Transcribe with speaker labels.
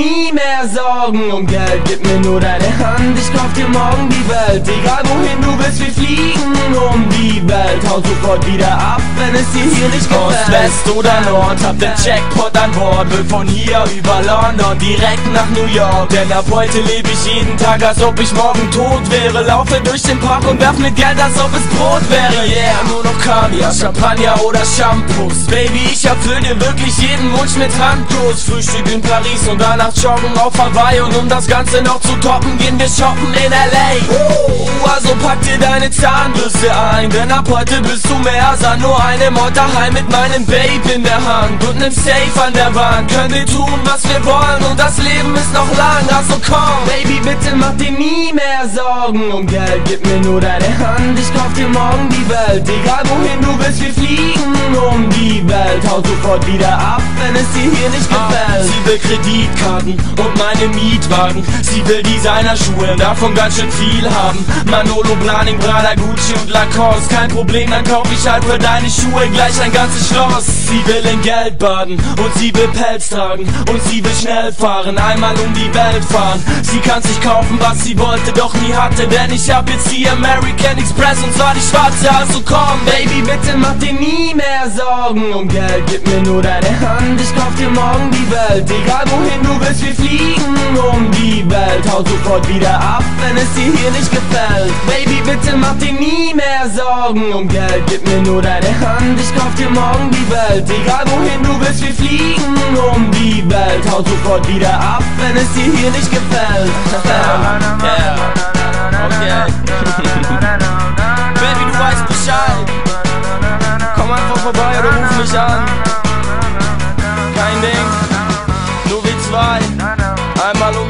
Speaker 1: nie mehr Sorgen um Geld. Gib mir nur deine Hand, ich kauf dir morgen die Welt. Egal wohin du willst, wir fliegen um die Welt. Hau sofort wieder ab, wenn es dir hier nicht gefällt.
Speaker 2: Ost, West oder Nord, hab den Jackpot an Bord. Will von hier über London direkt nach New York. Denn ab heute lebe ich jeden Tag, als ob ich morgen tot wäre. Laufe durch den Park und werf mit Geld, als ob es Brot wäre. Yeah, nur noch Kaviar, Champagner oder Shampoos. Baby, ich erfüll dir wirklich jeden Wunsch mit Handlos Frühstück in Paris und danach joggen auf Hawaii Und um das Ganze noch zu toppen, gehen wir shoppen in L.A. Also pack dir deine Zahnbürste ein. Denn ab heute bist du mehr als nur eine daheim mit meinem Babe in der Hand Und nem Safe an der Wand. Können wir tun, was wir wollen und das Leben ist noch lang. Also komm,
Speaker 1: Baby, bitte mach dir nie mehr Sorgen um Geld. Gib mir nur deine Hand, ich kauf dir morgen die Welt. Egal wohin du willst, wir fliegen um die Welt. Hau sofort wieder ab, wenn es dir hier nicht gefällt.
Speaker 2: Sie will Kreditkarten und meine Mietwagen. Sie will Designerschuhe, davon ganz schön viel haben Manolo, Blaning, Prada, Gucci und Lacoste. Kein Problem, dann kauf ich halt für deine Schuhe gleich ein ganzes Schloss. Sie will in Geld baden und sie will Pelz tragen Und sie will schnell fahren, einmal um die Welt fahren. Sie kann sich kaufen, was sie wollte, doch nie hatte Denn ich hab jetzt die American Express und zwar die schwarze, also komm
Speaker 1: Baby, bitte mach dir nie mehr Sorgen um Geld. Gib mir nur deine Hand, ich kauf dir morgen die Welt. Egal wohin du willst, wir fliegen Hau sofort wieder ab, wenn es dir hier nicht gefällt Baby, bitte mach dir nie mehr Sorgen um Geld Gib mir nur deine Hand, ich kauf dir morgen die Welt Egal wohin du willst, wir fliegen um die Welt Hau sofort wieder ab, wenn es dir hier nicht gefällt.
Speaker 2: Okay. Baby, du weißt Bescheid. Komm einfach vorbei oder ruf mich an. Kein Ding. Nur wir zwei. Einmal um